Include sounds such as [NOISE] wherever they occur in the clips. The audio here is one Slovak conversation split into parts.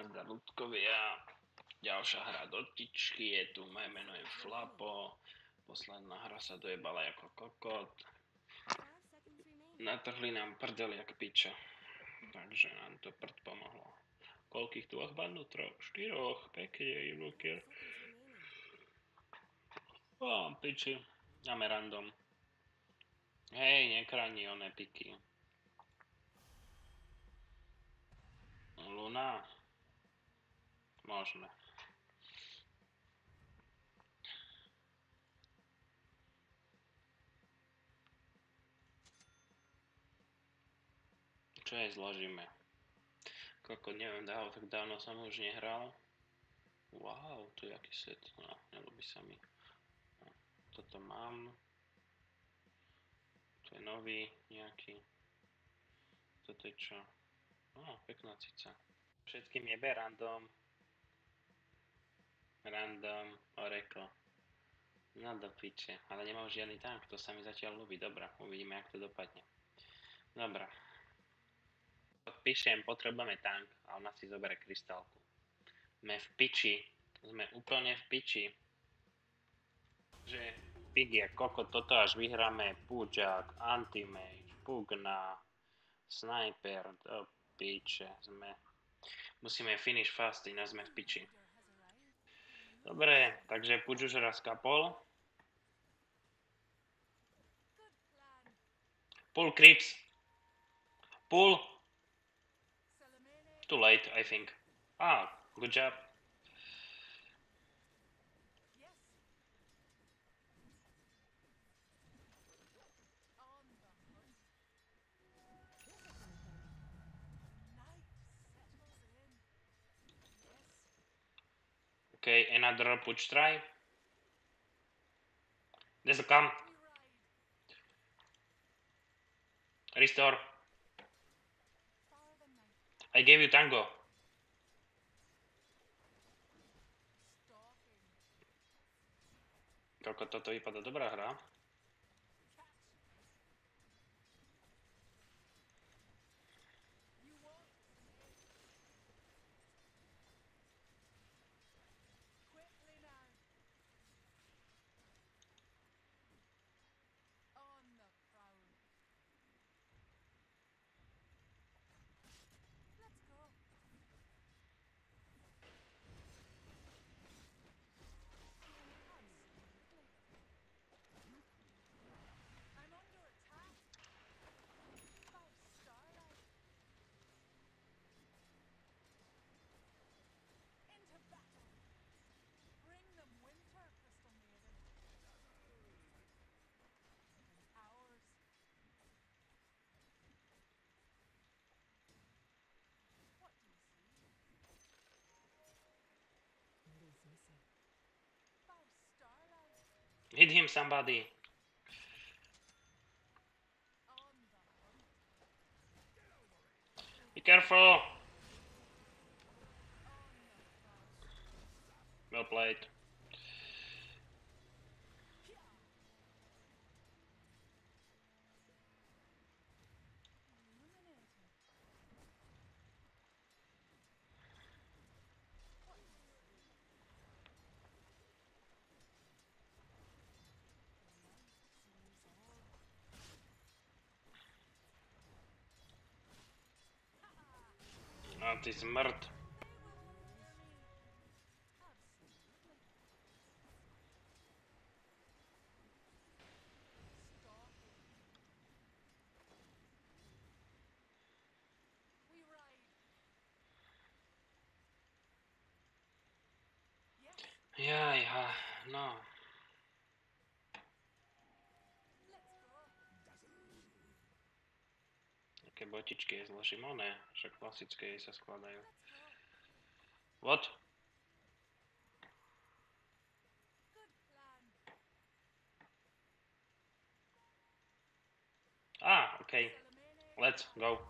Nazdar ľudkovia. Ďalšia hra do tičky je tu, moje meno je Flapo. Posledná hra sa dojebala ako kokot. Natrhli nám prdel jak piča. Takže nám to prd pomohlo. Koľkých tu odbadnú? Troch, štyroch, pekne, Ivoker. O, piči, dáme random. Hej, nekráni oné piky. Luna. Môžeme. Čo aj zložíme? Koko, neviem, dávno, tak dávno som už nehral. Wow, to je aký set. No, nelúbi sa mi. No, toto mám. To je nový nejaký. Toto je čo? No, pekná cica. Všetkým jebe random. Random, oreko. No do piče, ale nemám žiadny tank, to sa mi zatiaľ ľúbi. Dobrá, uvidíme, jak to dopadne. Dobrá. Píšem, potrebujeme tank a ona si zoberie krystálku. Sme v piči. Sme úplne v piči. Že pig je koko, toto až vyhráme Púďak, Antimage, Pugna, Sniper, do piče. Sme... Musíme finish fast, ináč sme v piči. Dobre, takže Puč už raz kapol. Pull creeps. Pull. Too late, I think. Ah, good job. Okay, another push try. A come. Restore. I gave you tango. Koľko toto vypadá dobrá hra. Hit him somebody. Be careful. Well played. А, ты. Yeah, yeah, no. Také botičky je zložím, oné, však klasické jej sa skladajú. What? Ah, okay. Let's go.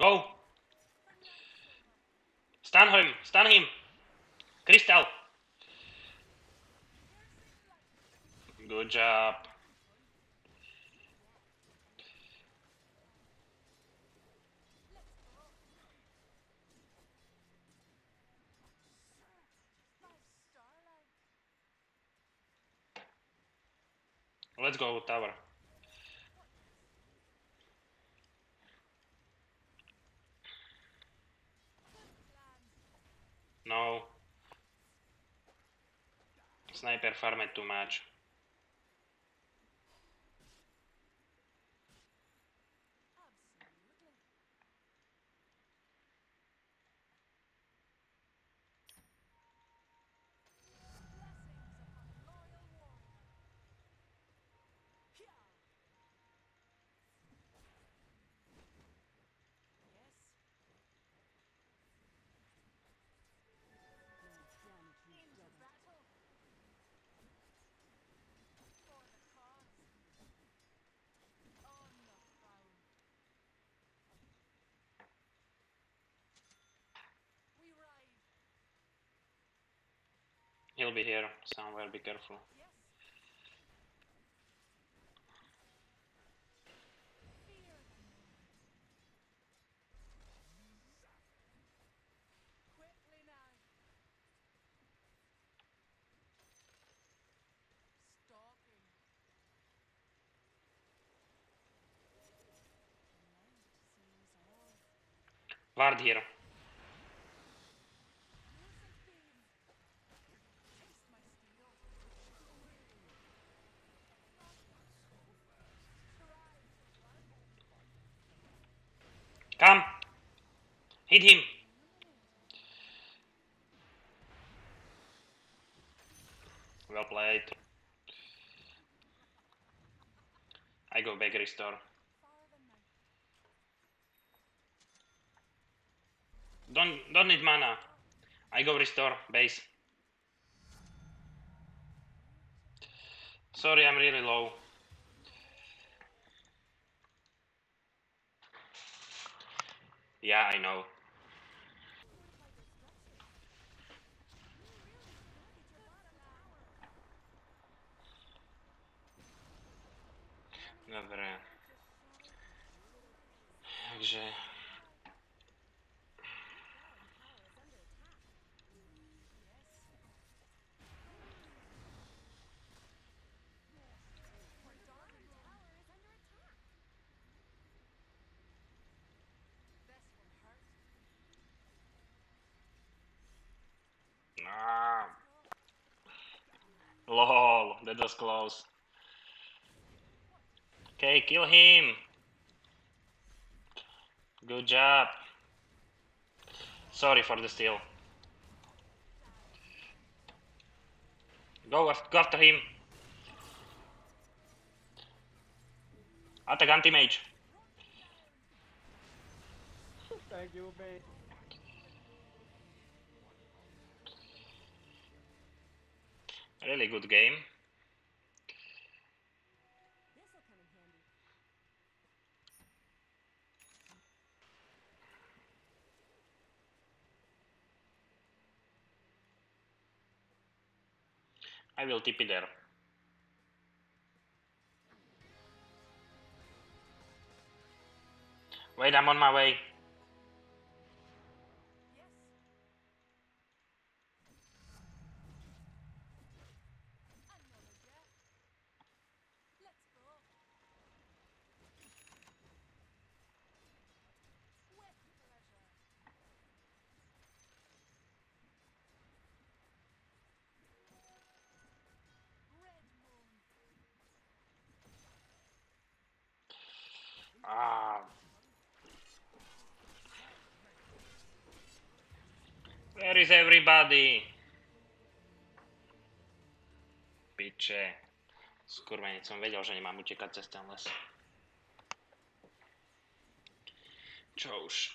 Go. Stanholm, Stanheim, Crystal. Good job. Let's go tower. Sniper farme too much. He'll be here somewhere, be careful. Guard here. Hit him! Well played. I go back restore. Don't don't need mana. I go restore base. Sorry, I'm really low. Yeah, I know. Dobra. Także... Lol, that was close. Okay, kill him. Good job. Sorry for the steal. Go, go after him. Attack anti-mage. Thank you, mate. Really good game. I will it there. Wait, I'm on my way. Ah. Where is everybody? Piče. Skurvenec, som vedel, že nemám utekať cez ten les. Čo už?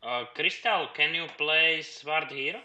Uh, Crystal, can you play Sword here?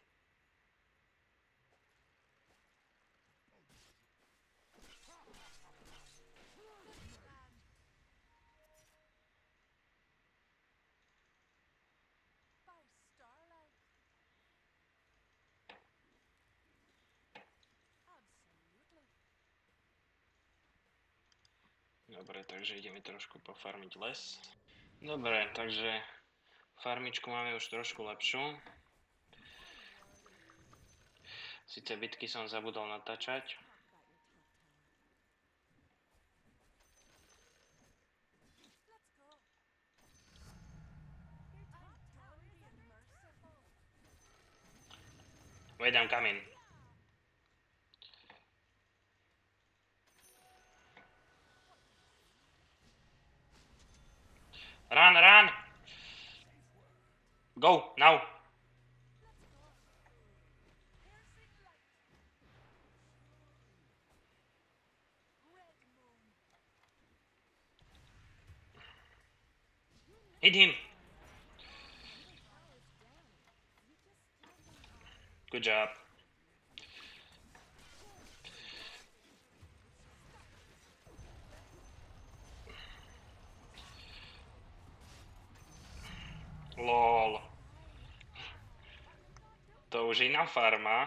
Dobre, takže ideme trošku pofarmiť les. Dobre, takže farmičku máme už trošku lepšiu. Sice bitky som zabudol natáčať. Wait, I'm. Hit him! Good job. LOL. To už iná farma.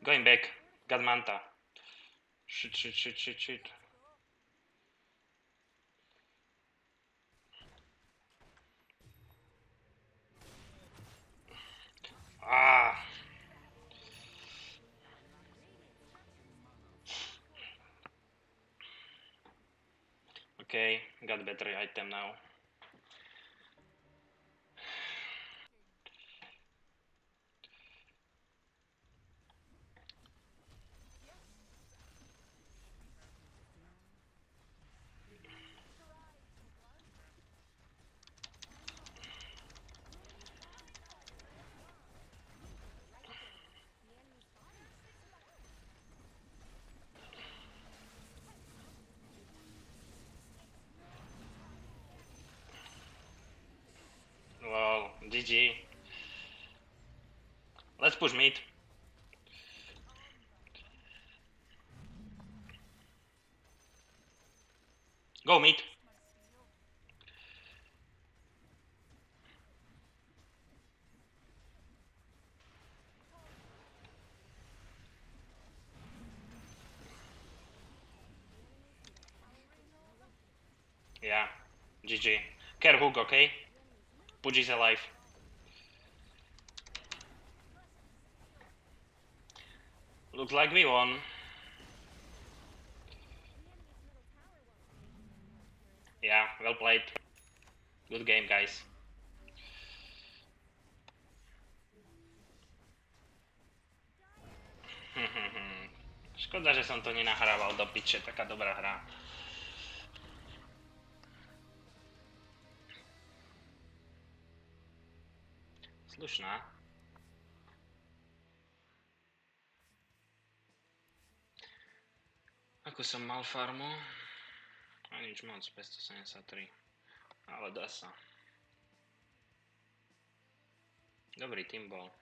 Going back. Got manta. Shit, shit, shit, shit, shit. Ah. Okay, got better item now. GG. Let's push mid. Go mid. Yeah, GG. Care hook, okay? Pudge is alive. Looks like we won. Yeah, well played. Good game, guys. [LAUGHS] Škoda, že som to nenahrával do piče, taká dobrá hra. Slušná. Ako som mal farmu? A nič moc, 573. Ale dá sa. Dobrý tým bol.